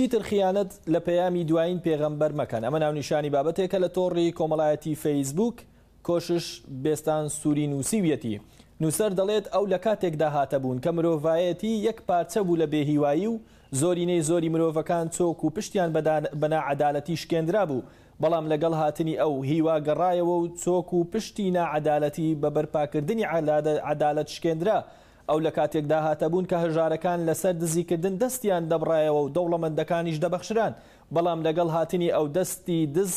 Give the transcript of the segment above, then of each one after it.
چیتر خیانەت لە پەیامی دوایین پێغەمبەر مەکەن ئەمە ناونیشانی بابەتێکە لە تۆڕی کۆمەڵایەتی فەیسبووک کۆشش بێستان سووری نووسیویەتی نووسەر دەڵێت ئەو لە کاتێکدا هاتەبوون کە مرۆڤایەتی یەک پارچە بوو لە بێهیوایی و زۆرینەی زۆری مرۆڤەکان چۆک و پشتیان بەنا عەدالەتی شکێندرا بوو بەڵام لەگەڵ هاتنی ئەو، هیوا گەڕایەوە و چۆک و پشتی ناعەدالەتی بە بەرپاکردنی عەدالەت شکێندرا. ئەو لە کاتێکدا هاتبوون کە هەژارەکان لەسەر دزیکردن دەستیان دەبڕایەوە و دەوڵەمەندەکانیش دەبەخشران، بەڵام لەگەڵ هاتنی ئەو دەستی دز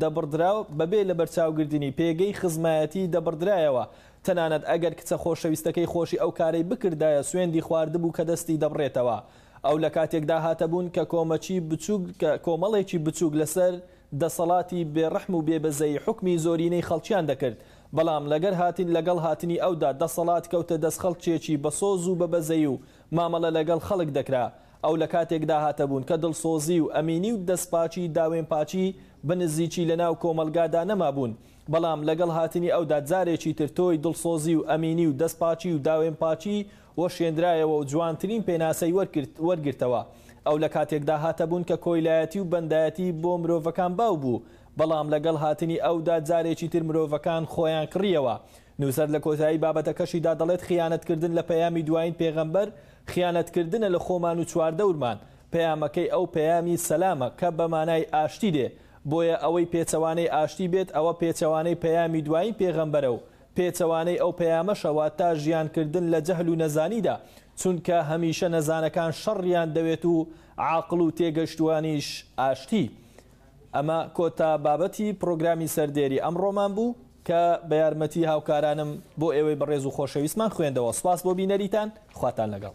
دەبڕدرا و بەبێ لەبەرچاوگرتنی پێگەی خزمایەتی دەبڕدرایەوە، تەنانەت ئەگەر کچە خۆشەویستەکەی خۆشی ئەو کارەی بکردایە سوێندی خواردبوو کە دەستی دەبڕێتەوە. ئەو لە کاتێکدا هاتەبوون کە کۆمەکی بچووک کە کۆمەڵێکی بچووک لە سەر دەسەڵاتی بێ ڕەحم و بێ بەزەیی حوکمی زۆرینەی خەڵکیان دەکرد بەڵام لەگەر هاتن لەگەڵ هاتنی ئەودا دەسەڵات کەوتە دەست خەڵکێکی بە سۆز و بە بەزەیی و مامەڵە لەگەڵ خەڵک دەکرا ئەو لە کاتێکدا هاتەبوون کە دڵسۆزی و ئەمینی و دەست پاکی داوێن پاکی بنزیکی لە ناو کۆمەڵگادا نەمابوون بەڵام لەگەڵ هاتنی ئەودا جارێکی تر تۆی دڵسۆزی و ئەمینی و دەست پاکی و داوێن پاکی وەشێندرایەوە و جوانترین پێناسەی وەرگرتەوە. ئەو لە کاتێکدا هاتە بوون کە کۆیلایەتی و بەندایەتی بۆ مرۆڤەکان باو بوو، بەڵام لەگەڵ هاتنی ئەودا جارێکی تر مرۆڤەکان خۆیان کڕییەوە. نووسەر لە کۆتایی بابەتەکەشیدا دەڵێت خیانەتکردن لە پەیامی دوایین پێغەمبەر، خیانەتکردنە لە خۆمان و چواردەورمان. پەیامەکەی ئەو پەیامی سەلامە، کە بە مانای ئاشتی دێ. بۆیە ئەوەی پێچەوانەی ئاشتی بێت، ئەوە پێچەوانەی پەیامی دوایین پێغەمبەرە و پێچەوانەی ئەو پەیامەشە واتا ژیان کردن لە جەهل و نەزانیدا، چونکە هەمیشە نەزانەکان شەڕیان دەوێت و عاقڵ و تێگەشتووانیش ئاشتی. ئەمە کۆتا بابەتی پڕۆگرامی سەردێری ئەمڕۆمان بوو کە بە یارمەتی هاوکارانم بۆ ئێوەی بەڕێز و خۆشەویستمان خوێندەوە، سوپاس بۆ بینەریتان، خواتان لەگەڵ.